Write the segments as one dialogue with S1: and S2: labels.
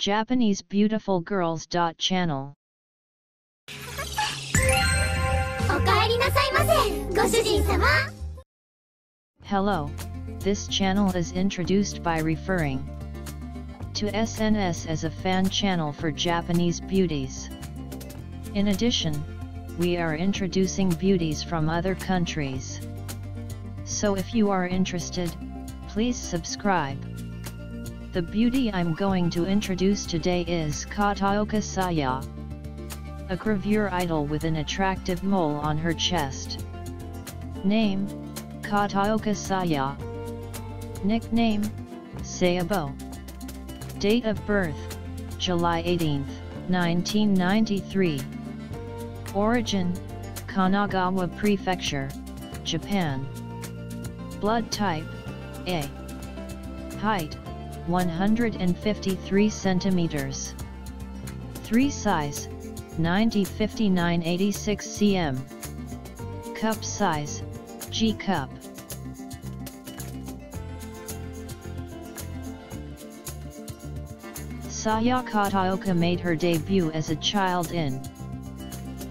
S1: Japanese Beautiful Girls. Channel
S2: おかえりなさいませご主人様
S1: Hello, this channel is introduced by referring to SNS as a fan channel for Japanese beauties. In addition, we are introducing beauties from other countries. So if you are interested, please subscribe. The beauty I'm going to introduce today is Kataoka Saya. A gravure idol with an attractive mole on her chest. Name, Kataoka Saya. Nickname, Sayabo. Date of birth, July 18, 1993. Origin, Kanagawa Prefecture, Japan. Blood type, A. Height, 153 centimeters. 3 size, 90 59 86 cm. Cup size, G cup. Saya Kataoka made her debut as a child in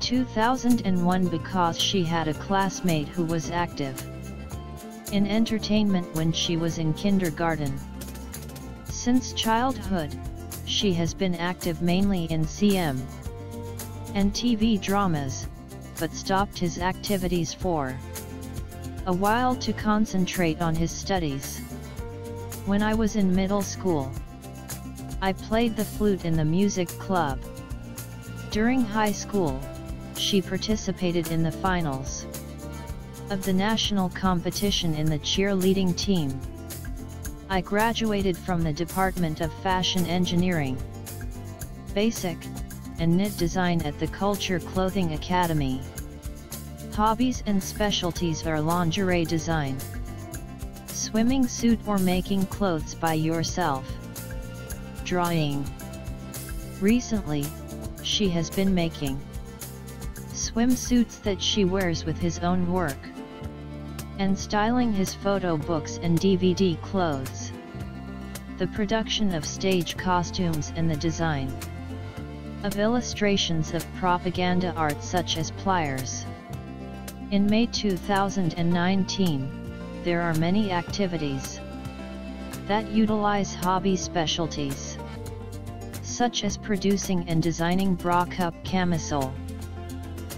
S1: 2001 because she had a classmate who was active in entertainment when she was in kindergarten. Since childhood, she has been active mainly in CM and TV dramas, but stopped his activities for a while to concentrate on his studies. When I was in middle school, I played the flute in the music club. During high school, she participated in the finals of the national competition in the cheerleading team. I graduated from the Department of Fashion Engineering, Basic, and Knit Design at the Culture Clothing Academy. Hobbies and specialties are lingerie design, swimming suit or making clothes by yourself, drawing. Recently, she has been making swimsuits that she wears with his own work, and styling his photo books and DVD clothes. The production of stage costumes and the design of illustrations of propaganda art such as pliers. In May 2019, there are many activities that utilize hobby specialties, such as producing and designing bra cup camisole,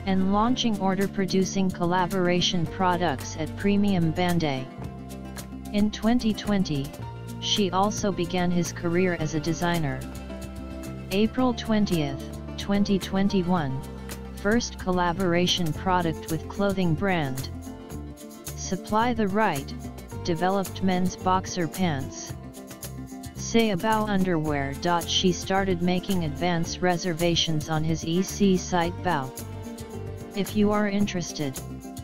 S1: and launching order producing collaboration products at Premium Bandai. In 2020, she also began his career as a designer. April 20, 2021, first collaboration product with clothing brand. Supply the Right, developed men's boxer pants. Say about underwear. Dot. She started making advance reservations on his EC site Bao. If you are interested,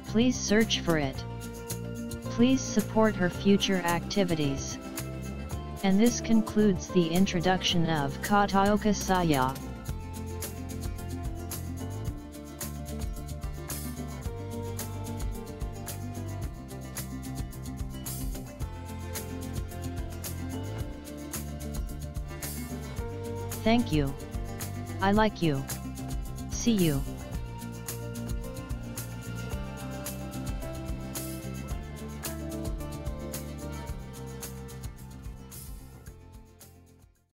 S1: please search for it. Please support her future activities. And this concludes the introduction of Kataoka Saya. Thank you. I like you. See you.